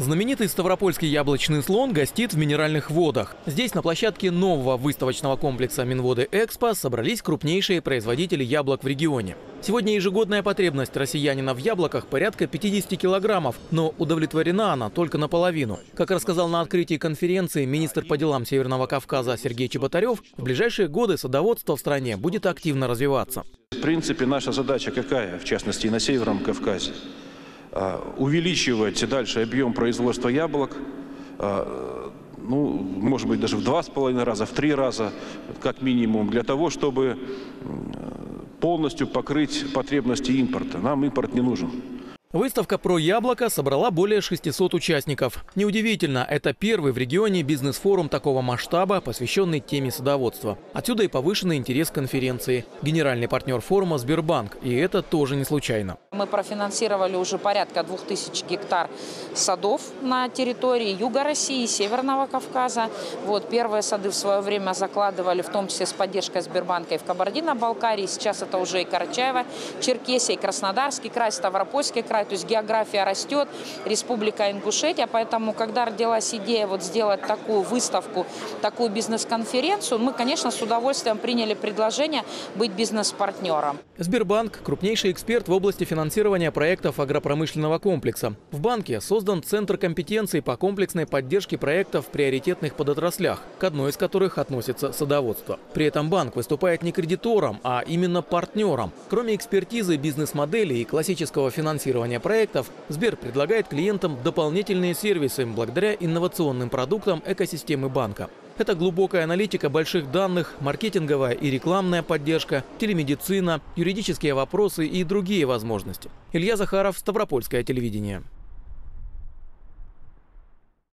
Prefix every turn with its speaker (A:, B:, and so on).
A: Знаменитый Ставропольский яблочный слон гостит в минеральных водах. Здесь, на площадке нового выставочного комплекса Минводы Экспо, собрались крупнейшие производители яблок в регионе. Сегодня ежегодная потребность россиянина в яблоках порядка 50 килограммов, но удовлетворена она только наполовину. Как рассказал на открытии конференции министр по делам Северного Кавказа Сергей Чеботарев, в ближайшие годы садоводство в стране будет активно развиваться.
B: В принципе, наша задача какая, в частности, и на Северном Кавказе? А, увеличивать дальше объем производства яблок, а, ну, может быть, даже в два с половиной раза, в три раза, как минимум, для того, чтобы полностью покрыть потребности импорта. Нам импорт не нужен.
A: Выставка про яблоко собрала более 600 участников. Неудивительно, это первый в регионе бизнес-форум такого масштаба, посвященный теме садоводства. Отсюда и повышенный интерес к конференции. Генеральный партнер форума Сбербанк, и это тоже не случайно.
C: Мы профинансировали уже порядка 2000 гектар садов на территории Юга России, Северного Кавказа. Вот, первые сады в свое время закладывали, в том числе с поддержкой Сбербанка и в Кабардино-Балкарии. Сейчас это уже и Карачаево, Черкесия, и Краснодарский край, Ставропольский край. То есть география растет, Республика Ингушетия. Поэтому, когда родилась идея вот сделать такую выставку, такую бизнес-конференцию, мы, конечно, с удовольствием приняли предложение быть бизнес-партнером.
A: Сбербанк – крупнейший эксперт в области финансового финансирования проектов агропромышленного комплекса. В банке создан Центр компетенций по комплексной поддержке проектов в приоритетных подотраслях, к одной из которых относится садоводство. При этом банк выступает не кредитором, а именно партнером. Кроме экспертизы бизнес-модели и классического финансирования проектов, Сбер предлагает клиентам дополнительные сервисы благодаря инновационным продуктам экосистемы банка. Это глубокая аналитика больших данных, маркетинговая и рекламная поддержка, телемедицина, юридические вопросы и другие возможности. Илья Захаров, Ставропольское телевидение.